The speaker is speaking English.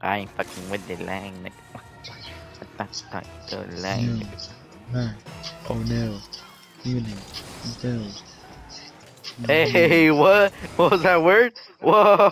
I ain't fucking with the line, nigga. Fuck, fuck, the line. No. Oh no. Healing. Spell. Hey, what? What was that word? Whoa!